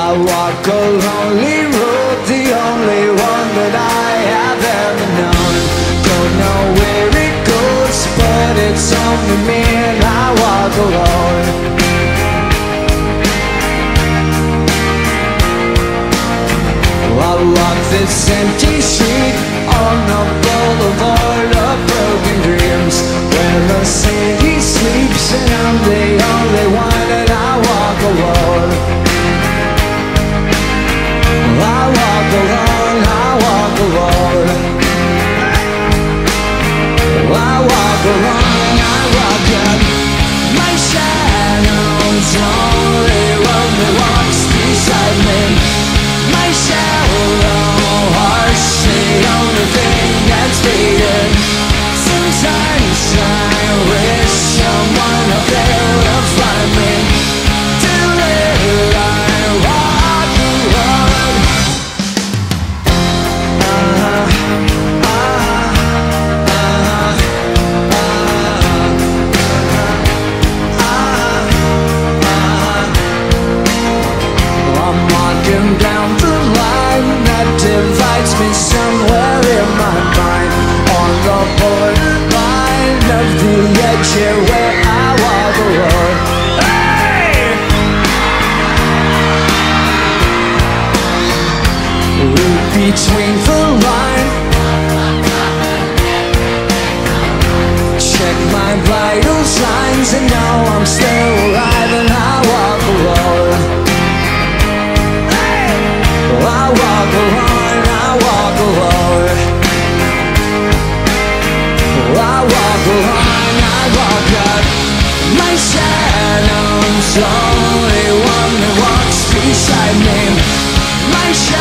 I walk a lonely road, the only one that I have ever known. Don't know where it goes, but it's only me and I walk alone. I walk this empty street My shallow heart's the only thing shadow's only one that walks beside me. My shallow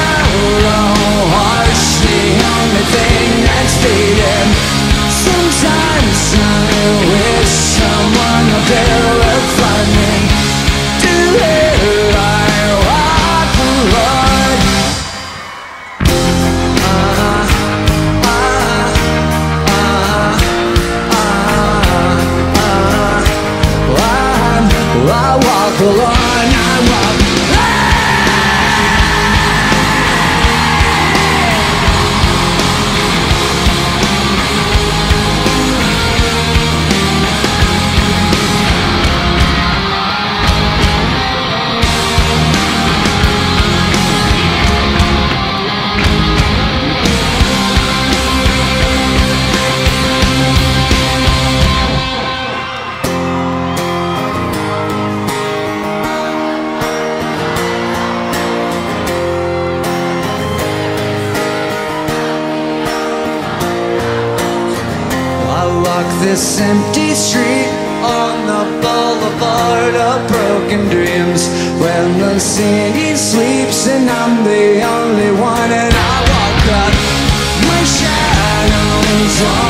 Walk this empty street on the boulevard of broken dreams when the city sleeps and I'm the only one and I walk up my shadows.